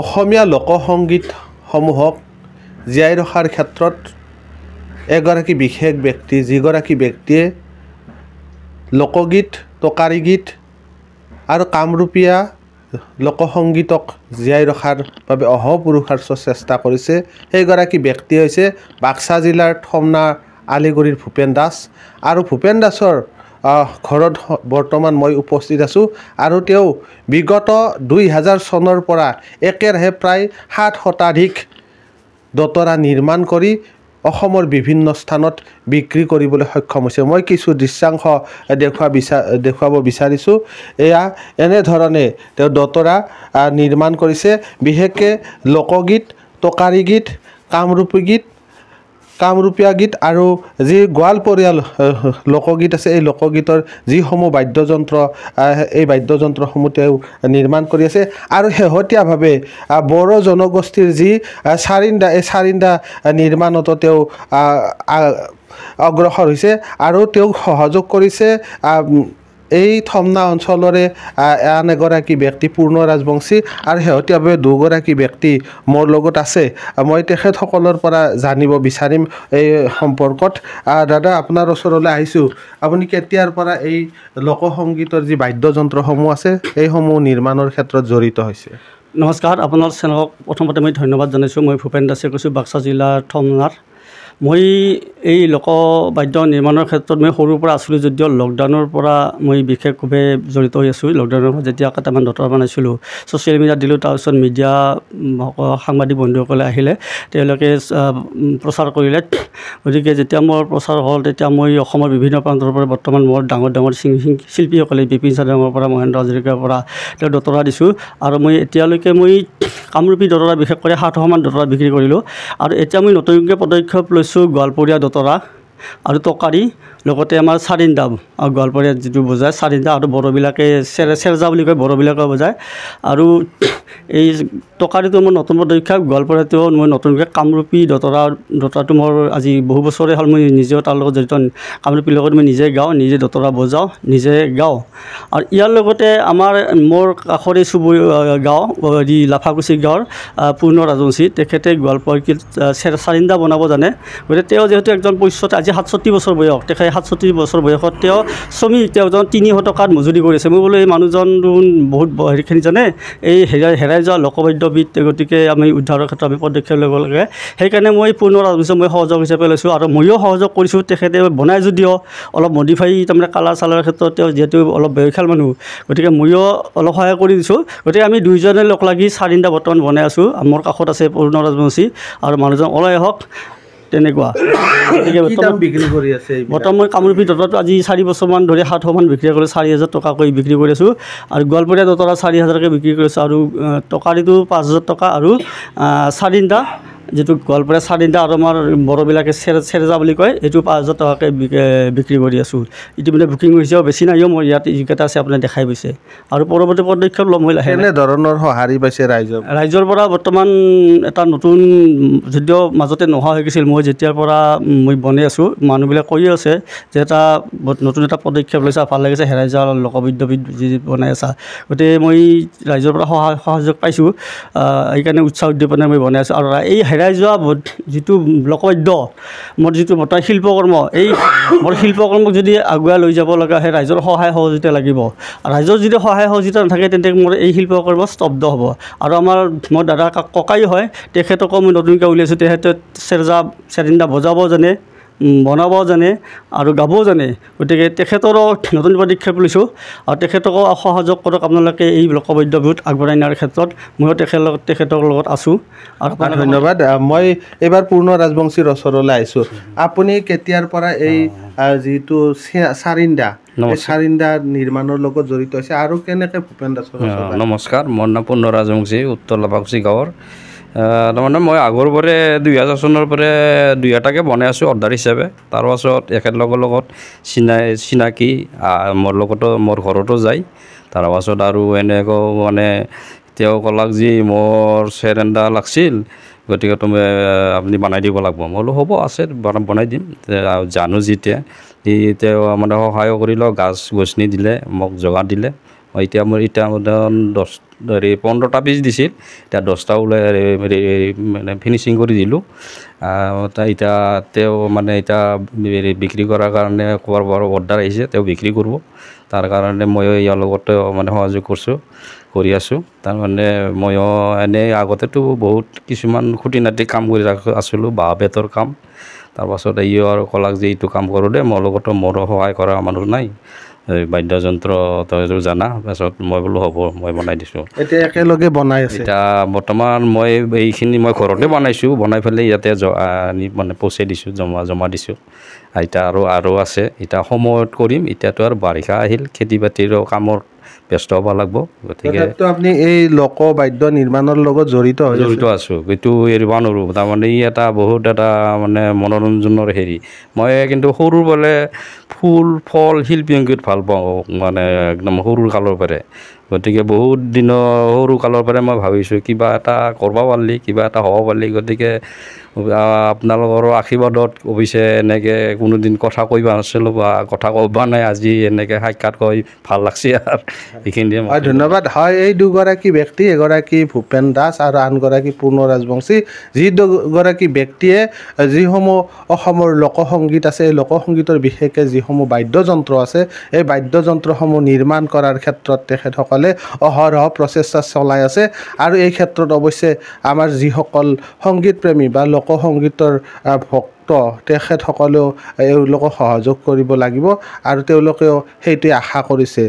অসমীয়া লোকসংগীতসমূহক জীয়াই ৰখাৰ ক্ষেত্ৰত এগৰাকী বিশেষ ব্যক্তি যিগৰাকী ব্যক্তিয়ে লোকগীত টোকাৰী গীত আৰু কামৰূপীয়া লোকসংগীতক জীয়াই ৰখাৰ বাবে অহোপুৰুষাৰ্থ চেষ্টা কৰিছে। সেইগৰাকী ব্যক্তি হৈছে বাক্সা জিলাৰ থমনা আলিগুৰিৰ ভূপেন দাস আৰু ভূপেন দাসৰ ঘৰত বৰ্তমান মই উপস্থিত আছোঁ আৰু তেওঁ বিগত দুই হাজাৰ চনৰ পৰা একেৰাহে প্ৰায় সাত শতাধিক দতৰা নিৰ্মাণ কৰি অসমৰ বিভিন্ন স্থানত বিক্ৰী কৰিবলৈ সক্ষম হৈছে। মই কিছু দৃশ্যাংশ দেখুওৱা বিচা দেখুৱাব বিচাৰিছোঁ। এয়া এনেধৰণে তেওঁ দতৰা নিৰ্মাণ কৰিছে। বিশেষকৈ লোকগীত টোকাৰী গীত কামৰূপী গীত কামৰূপীয়া গীত আৰু যি গোৱালপৰীয়া লোকগীত আছে এই লোকগীতৰ যিসমূহ বাদ্যযন্ত্ৰ এই বাদ্যযন্ত্ৰসমূহ তেওঁ নিৰ্মাণ কৰি আছে। আৰু শেহতীয়াভাৱে বড়ো জনগোষ্ঠীৰ যি চাৰিন্দা এই চাৰিন্দা নিৰ্মাণতো তেওঁ অগ্ৰসৰ হৈছে আৰু তেওঁক সহযোগ কৰিছে এই থমনা অঞ্চলৰে আন এগৰাকী ব্যক্তি পূৰ্ণ ৰাজবংশী আৰু শেহতীয়াভাৱে দুগৰাকী ব্যক্তি মোৰ লগত আছে। মই তেখেতসকলৰ পৰা জানিব বিচাৰিম এই সম্পৰ্কত। দাদা আপোনাৰ ওচৰলৈ আহিছোঁ। আপুনি কেতিয়াৰ পৰা এই লোকসংগীতৰ যি বাদ্যযন্ত্ৰসমূহ আছে এইসমূহ নিৰ্মাণৰ ক্ষেত্ৰত জড়িত হৈছে? নমস্কাৰ আপোনাৰ চেনেলক প্ৰথমতে মই ধন্যবাদ জনাইছোঁ। মই ভূপেন দাসে কৈছোঁ বাক্সা জিলাৰ থমনাৰ। মই এই লোকবাদ্য নিৰ্মাণৰ ক্ষেত্ৰত মই সৰুৰ পৰা আছিলোঁ যদিও লকডাউনৰ পৰা মই বিশেষভাৱে জড়িত হৈ আছোঁ। লকডাউনৰ পৰা যেতিয়া কেইটামান দতৰ বনাইছিলোঁ ছ'চিয়েল মিডিয়াত দিলোঁ তাৰপিছত মিডিয়া সাংবাদিক বন্ধুসকলে আহিলে তেওঁলোকে প্ৰচাৰ কৰিলে। গতিকে যেতিয়া মোৰ প্ৰচাৰ হ'ল তেতিয়া মই অসমৰ বিভিন্ন প্ৰান্তৰ পৰা বৰ্তমান মোৰ ডাঙৰ ডাঙৰ শিং- শিল্পীসকলে বিপিন চাডাঙৰ পৰা মহেন্দ্ৰ হাজৰিকাৰ পৰা তেওঁ দতৰা দিছোঁ। আৰু মই এতিয়ালৈকে মই কামৰূপী দতৰা বিশেষকৈ সাতশমান দতৰা বিক্ৰী কৰিলোঁ। আৰু এতিয়া মই নতুনকৈ পদক্ষেপ লৈছোঁ গোৱালপৰীয়া দতৰা আৰু টকাৰী লগতে আমাৰ চাৰিন্দা গোৱালপৰীয়াত যিটো বজায় চাৰিন্দা আৰু বড়োবিলাকে চেৰ চেৰজা বুলি কয় বড়োবিলাকে বজায়। আৰু এই টকাৰীটো মোৰ নতুন পদক্ষেপ গোৱালপৰীয়াটো মই নতুনকৈ কামৰূপী দতৰা দতৰাটো মোৰ আজি বহু বছৰে হ'ল মই নিজেও তাৰ লগত জড়িত। কামৰূপীৰ লগত মই নিজে গাওঁ নিজে দতৰা বজাওঁ নিজে গাওঁ। আৰু ইয়াৰ লগতে আমাৰ মোৰ কাষৰে চুবুৰী গাঁও হেৰি লাফাকুচি গাঁৱৰ পূৰ্ণ ৰাজবংশী। তেখেতে গোৱালপাৰীত চাৰিন্দা বনাব জানে। গতিকে তেওঁ যিহেতু একজন পঁয়ষষ্ঠি আজি সাতষষ্ঠি বছৰ বয়স তেখেতে সাতষষ্ঠি বছৰ বয়সত তেওঁ শ্ৰমিক তেওঁ এজন তিনিশ টকাত মজুৰি কৰি আছে মই বোলো এই মানুহজন বহুত হেৰিখিনি জানে এই হেৰাই হেৰাই যোৱা লোকবাদ্যবিদ গতিকে আমি উদ্ধাৰৰ ক্ষেত্ৰত আমি পদক্ষেপ ল'ব লাগে। সেইকাৰণে মই ৰাজবংশী মই সহযোগ হিচাপে লৈছোঁ আৰু ময়ো সহযোগ কৰিছোঁ। তেখেতে বনাই যদিও অলপ মডিফাই তাৰমানে কালাৰ চালাৰৰ ক্ষেত্ৰত তেওঁ যিহেতু অলপ বয়সীয়াল মানুহ গতিকে ময়ো অলপ সহায় কৰি দিছোঁ। গতিকে আমি দুইজনে লগ লাগি চাৰিটা বৰ্তমান বনাই আছোঁ। মোৰ কাষত আছে পূৰ্ণ ৰাজবংশী আৰু মানুহজন ওলাই আহক। তেনেকুৱা গতিকে বৰ্তমান দাম বিক্ৰী কৰি আছে এইবিলাক? বৰ্তমান মই কামৰূপী দতৰাটো আজি চাৰি বছৰমান ধৰি সাতশমান বিক্ৰী কৰি চাৰি হাজাৰ টকাকৈ বিক্ৰী কৰি আছোঁ আৰু গোৱালপৰীয়া দতৰা চাৰি হাজাৰকৈ বিক্ৰী কৰিছোঁ আৰু টকাৰীটো পাঁচ হাজাৰ টকা আৰু চাৰিন্দা যিটো গোৱালপৰীয়া চাৰিন্দা আৰু আমাৰ বড়োবিলাকে চেৰ চেৰজা বুলি কয় এইটো পাঁচ হাজাৰ টকাকৈ বিক্ৰী কৰি আছোঁ। ইতিমধ্যে বুকিং হৈছেও বেছি নাইও মোৰ ইয়াত যিকেইটা আছে আপোনাৰ দেখাই গৈছে আৰু পৰৱৰ্তী পদক্ষেপ ল'ম মই লাহে ধৰণৰ সঁহাৰি পাইছে ৰাইজৰ ৰাইজৰ পৰা বৰ্তমান এটা নতুন যদিও মাজতে নোহোৱা হৈ গৈছিল মই যেতিয়াৰ পৰা মই বনাই আছোঁ মানুহবিলাক কৈয়ে আছে যে এটা নতুন এটা পদক্ষেপ লৈছা ভাল লাগিছে হেৰাই যোৱা লোকবিদ্যবিদ যি বনাই আছা। গতিকে মই ৰাইজৰ পৰা সহায় সহযোগ পাইছোঁ আহ, সেইকাৰণে উৎসাহ উদ্দীপনাৰে মই বনাই আছোঁ। আৰু এই হেৰাই যোৱা ব- যিটো লোকবাদ্য মোৰ যিটো বৰ্তমান শিল্পকৰ্ম এই মোৰ শিল্পকৰ্মক যদি আগুৱাই লৈ যাব লগা হয় ৰাইজৰ সহায় সহযোগিতা লাগিব। ৰাইজৰ যদি সহায় সহযোগিতা নাথাকে তেন্তে মোৰ এই শিল্পকৰ্ম স্তব্ধ হ'ব। আৰু আমাৰ মোৰ দাদা ককাই হয় তেখেতকো মই নতুনকৈ উলিয়াইছোঁ তেখেতে চেৰজা চেৰিন্দা বজাব জানে। বনাব জানে আৰু গাবও জানে গতিকে তেখেতৰো নতুন পদক্ষেপ লৈছোঁ আৰু তেখেতকো সহযোগ কৰক আপোনালোকে এই লোকবাদ্যবিধ আগবঢ়াই নিয়াৰ ক্ষেত্ৰত। ময়ো তেখেতৰ লগত তেখেতৰ লগত আছোঁ আৰু আপোনাক ধন্যবাদ। মই এইবাৰ পূৰ্ণ ৰাজবংশীৰ ওচৰলৈ আহিছোঁ। আপুনি কেতিয়াৰ পৰা এই যিটো চাৰিন্দা চাৰিন্দা নিৰ্মাণৰ লগত জড়িত হৈছে আৰু কেনেকৈ ভূপেন দাসৰ নমস্কাৰ। মোৰ নাম পূৰ্ণ ৰাজবংশী উত্তৰ লাভাকুচি গাঁৱৰ। তাৰমানে মই আগৰ পৰে দুই হাজাৰ চনৰ পৰা এটাকে বনাই আছোঁ অৰ্ডাৰ হিচাপে। তাৰ পাছত এখেতলোকৰ লগত চিনাই চিনাকি মোৰ লগতো মোৰ ঘৰতো যায়। তাৰ পাছত আৰু এনেকৈ মানে তেওঁ ক'লাক যি মোৰ চেৰেণ্ডা লাগছিল গতিকে তুমি আপুনি বনাই দিব লাগিব। মই বোলো হ'ব আছে বনা- বনাই দিম। জানো যেতিয়া। সি তেওঁ মানে সহায় কৰিলেও গাছ গছনি দিলে মোক যোগাৰ দিলে। এতিয়া মোৰ এতিয়া মানে দহ হেৰি পোন্ধৰটা পিচ দিছিল। এতিয়া দহটা ওলাই ৰে- ৰে- মানে ফিনিচিং কৰি দিলোঁ। এতিয়া তেওঁ মানে এতিয়া হেৰি বিক্ৰী কৰাৰ কাৰণে ক'ৰবাৰ অৰ্ডাৰ আহিছে তেওঁ বিক্ৰী কৰিব। তাৰ কাৰণে ময়ো ইয়াৰ লগতে মানে সহযোগ কৰিছোঁ কৰি আছোঁ। তাৰমানে ময়ো এনেই আগতেতো বহুত কিছুমান খুঁটি নাটি কাম কৰি আছিলোঁ বাঁহ বেতৰ কাম। তাৰপাছত ইও আৰু ক'লাক যে এইটো কাম কৰোঁ দে মোৰ লগতো মোৰো সহায় কৰা মানুহ নাই। বাদ্যযন্ত্ৰ জানা? তাৰপাছত মই বোলো হ'ব মই বনাই দিছোঁ। এতিয়া একেলগে বনাই আছে? এতিয়া বৰ্তমান মই এইখিনি মই ঘৰতে বনাইছোঁ বনাই পেলাই ইয়াতে আনি মানে পঠিয়াই দিছোঁ জমা জমা দিছোঁ। এতিয়া আৰু আৰু আছে। এতিয়া সময়ত কৰিম এতিয়াতো আৰু বাৰিষা আহিল খেতি বাতিৰো কামত ব্যস্ত হ'ব লাগিব। গতিকে আপুনি এই লোক বাদ্য নিৰ্মাণৰ লগত জড়িত জড়িত আছোঁ। এইটো এৰিব নোৱাৰোঁ তাৰমানে ই এটা বহুত এটা মানে মনোৰঞ্জনৰ হেৰি। মই কিন্তু সৰুৰ পৰাই ফুল ফল শিল্পী সংগীত ভাল পাওঁ। মানে একদম সৰুৰ কালৰ পৰাই। গতিকে বহুত দিনৰ সৰু কালৰ পৰাই মই ভাবিছোঁ কিবা এটা কৰিব পাৰিলি কিবা এটা হ'ব পাৰিলি। গতিকে আপোনালোকৰ আশীৰ্বাদত অৱশ্যে এনেকৈ কোনোদিন কথা কৈ পোৱা নাছিলোঁ বা কথা ক'ব নাই আজি এনেকৈ সাক্ষাৎ কৈ ভাল লাগছে আৰু এইখিনিয়ে হয় ধন্যবাদ। হয় এই দুগৰাকী ব্যক্তি এগৰাকী ভূপেন দাস আৰু আনগৰাকী পূৰ্ণ ৰাজবংশী যি দুগৰাকী ব্যক্তিয়ে যিসমূহ অসমৰ লোকসংগীত আছে এই লোকসংগীতৰ বিশেষকৈ যিসমূহ বাদ্যযন্ত্ৰ আছে এই বাদ্যযন্ত্ৰসমূহ নিৰ্মাণ কৰাৰ ক্ষেত্ৰত তেখেতসকলে অহৰহ প্ৰচেষ্টা চলাই আছে। আৰু এই ক্ষেত্ৰত অৱশ্যে আমাৰ যিসকল সংগীতপ্ৰেমী বা লোকসংগীতৰ ভক্ত তেখেতসকলেও এওঁলোকক সহযোগ কৰিব লাগিব আৰু তেওঁলোকেও সেইটোৱে আশা কৰিছে।